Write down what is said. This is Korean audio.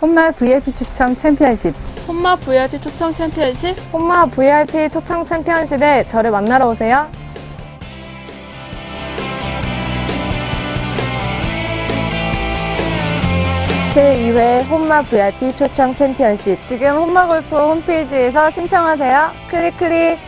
홈마 VIP 초청 챔피언십 홈마 VIP 초청 챔피언십 홈마 VIP 초청 챔피언십에 저를 만나러 오세요. 제2회 홈마 VIP 초청 챔피언십 지금 홈마 골프 홈페이지에서 신청하세요. 클릭 클릭.